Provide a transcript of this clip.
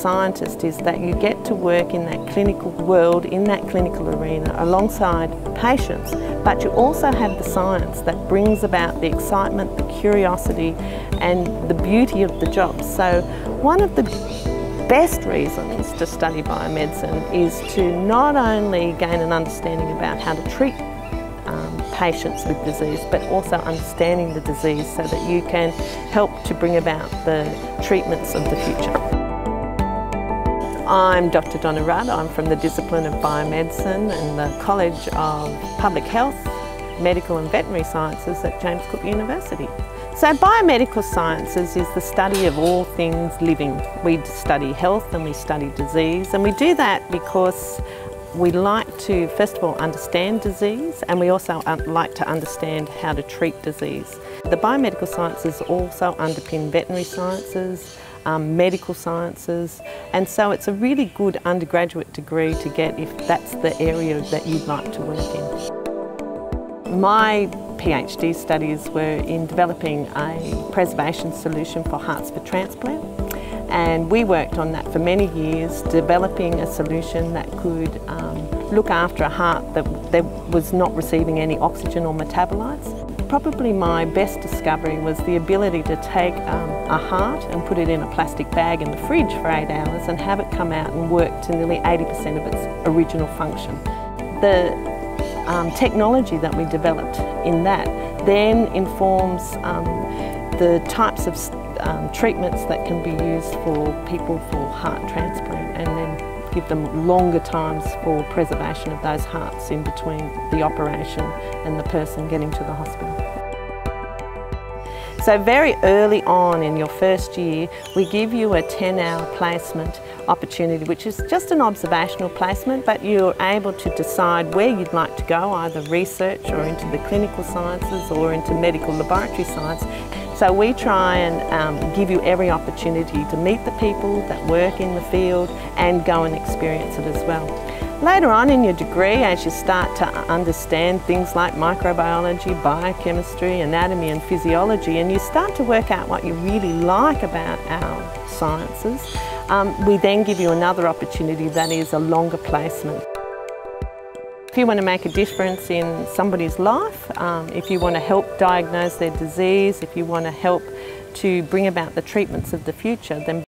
scientist is that you get to work in that clinical world, in that clinical arena, alongside patients, but you also have the science that brings about the excitement, the curiosity, and the beauty of the job. So one of the best reasons to study biomedicine is to not only gain an understanding about how to treat um, patients with disease, but also understanding the disease so that you can help to bring about the treatments of the future. I'm Dr Donna Rudd. I'm from the discipline of biomedicine and the College of Public Health, Medical and Veterinary Sciences at James Cook University. So biomedical sciences is the study of all things living. We study health and we study disease and we do that because we like to first of all understand disease and we also like to understand how to treat disease. The biomedical sciences also underpin veterinary sciences, um, medical sciences, and so it's a really good undergraduate degree to get if that's the area that you'd like to work in. My PhD studies were in developing a preservation solution for hearts for transplant and we worked on that for many years, developing a solution that could um, look after a heart that, that was not receiving any oxygen or metabolites. Probably my best discovery was the ability to take um, a heart and put it in a plastic bag in the fridge for eight hours and have it come out and work to nearly 80% of its original function. The um, technology that we developed in that then informs um, the types of um, treatments that can be used for people for heart transplant and then give them longer times for preservation of those hearts in between the operation and the person getting to the hospital. So very early on in your first year, we give you a 10-hour placement opportunity, which is just an observational placement, but you're able to decide where you'd like to go, either research or into the clinical sciences or into medical laboratory science. So we try and um, give you every opportunity to meet the people that work in the field and go and experience it as well. Later on in your degree, as you start to understand things like microbiology, biochemistry, anatomy and physiology, and you start to work out what you really like about our sciences, um, we then give you another opportunity that is a longer placement. If you want to make a difference in somebody's life, um, if you want to help diagnose their disease, if you want to help to bring about the treatments of the future, then